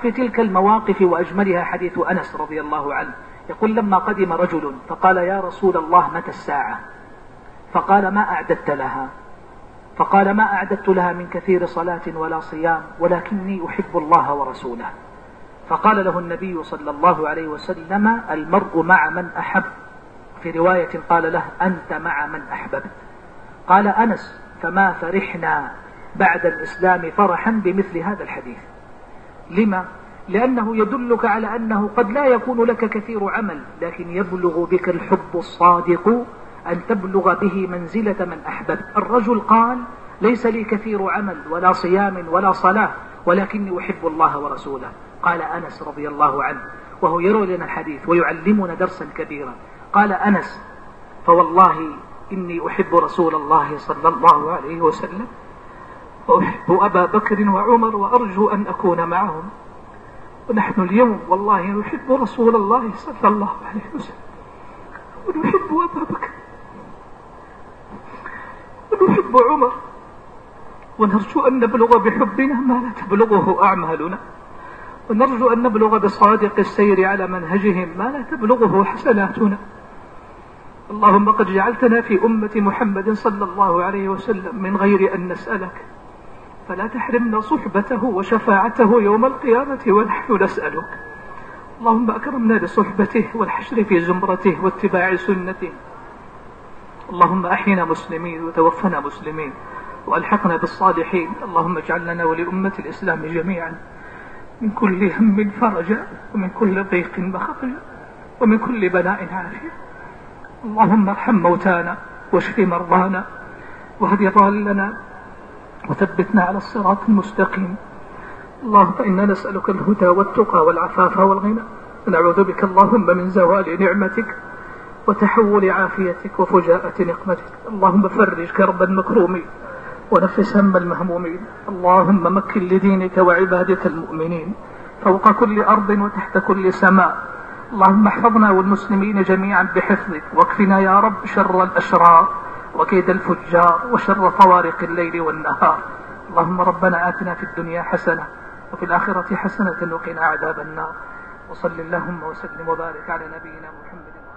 في تلك المواقف وأجملها حديث أنس رضي الله عنه. يقول لما قدم رجل فقال يا رسول الله متى الساعة؟ فقال ما أعددت لها. فقال ما أعددت لها من كثير صلاة ولا صيام ولكني أحب الله ورسوله. فقال له النبي صلى الله عليه وسلم المرء مع من أحب. في رواية قال له أنت مع من أحببت. قال أنس فما فرحنا بعد الإسلام فرحا بمثل هذا الحديث. لما؟ لأنه يدلك على أنه قد لا يكون لك كثير عمل لكن يبلغ بك الحب الصادق أن تبلغ به منزلة من أحببت. الرجل قال ليس لي كثير عمل ولا صيام ولا صلاة ولكني أحب الله ورسوله. قال أنس رضي الله عنه وهو يروي لنا الحديث ويعلمنا درسا كبيرا. قال أنس فوالله إني أحب رسول الله صلى الله عليه وسلم. وأحب أبا بكر وعمر وأرجو أن أكون معهم. ونحن اليوم والله نحب رسول الله صلى الله عليه وسلم. ونحب أبا بكر. ونحب عمر. ونرجو أن نبلغ بحبنا ما لا تبلغه أعمالنا. ونرجو أن نبلغ بصادق السير على منهجهم ما لا تبلغه حسناتنا. اللهم قد جعلتنا في أمة محمد صلى الله عليه وسلم من غير أن نسألك. فلا تحرمنا صحبته وشفاعته يوم القيامة ونحن نسألك. اللهم أكرمنا بصحبته والحشر في زمرته واتباع سنته. اللهم أحينا مسلمين وتوفنا مسلمين وألحقنا بالصالحين. اللهم اجعل لنا ولأمة الإسلام جميعا. من كل هم فرجا ومن كل ضيق مخرجا ومن كل بلاء عافية. اللهم ارحم موتانا واشف مرضانا واهد ضالنا وثبتنا على الصراط المستقيم. اللهم إنا نسألك الهدى والتقى والعفاف والغنى. ونعوذ بك اللهم من زوال نعمتك وتحول عافيتك وفجاءة نقمتك. اللهم فرج كرب المكرومين ونفس هم المهمومين اللهم مكن لدينك وعبادك المؤمنين فوق كل أرض وتحت كل سماء. اللهم احفظنا والمسلمين جميعا بحفظك. واكفنا يا رب شر الأشرار. وكيد الفجار وشر طوارق الليل والنهار. اللهم ربنا آتنا في الدنيا حسنة وفي الآخرة حسنة وقنا عذاب النار. وصل اللهم وسلم وبارك على نبينا محمد.